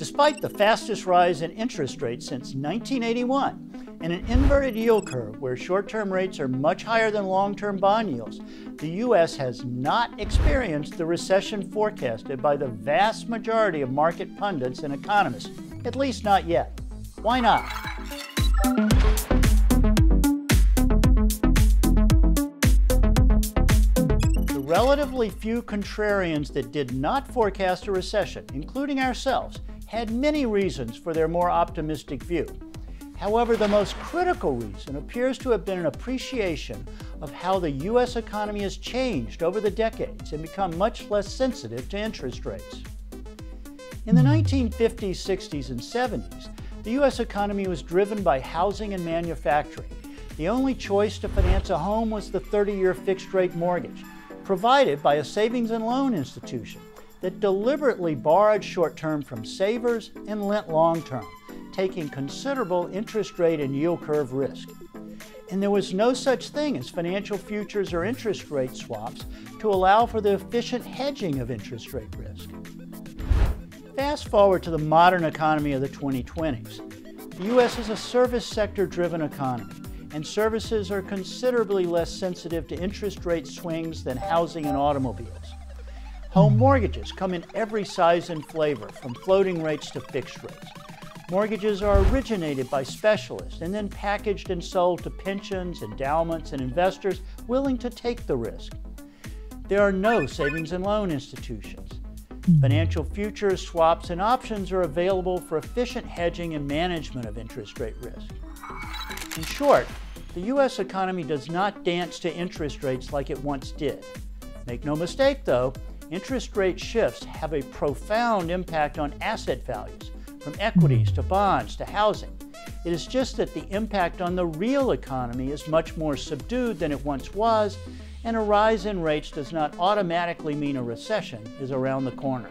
Despite the fastest rise in interest rates since 1981 and an inverted yield curve where short term rates are much higher than long term bond yields, the U.S. has not experienced the recession forecasted by the vast majority of market pundits and economists, at least not yet. Why not? The relatively few contrarians that did not forecast a recession, including ourselves, had many reasons for their more optimistic view. However, the most critical reason appears to have been an appreciation of how the U.S. economy has changed over the decades and become much less sensitive to interest rates. In the 1950s, 60s, and 70s, the U.S. economy was driven by housing and manufacturing. The only choice to finance a home was the 30 year fixed rate mortgage, provided by a savings and loan institution that deliberately borrowed short term from savers and lent long term, taking considerable interest rate and yield curve risk. And there was no such thing as financial futures or interest rate swaps to allow for the efficient hedging of interest rate risk. Fast forward to the modern economy of the 2020s. The U.S. is a service sector driven economy, and services are considerably less sensitive to interest rate swings than housing and automobiles. Home hmm. mortgages come in every size and flavor, from floating rates to fixed rates. Mortgages are originated by specialists and then packaged and sold to pensions, endowments, and investors willing to take the risk. There are no savings and loan institutions. Hmm. Financial futures, swaps, and options are available for efficient hedging and management of interest rate risk. In short, the U.S. economy does not dance to interest rates like it once did. Make no mistake, though, interest rate shifts have a profound impact on asset values, from equities to bonds to housing. It is just that the impact on the real economy is much more subdued than it once was, and a rise in rates does not automatically mean a recession is around the corner.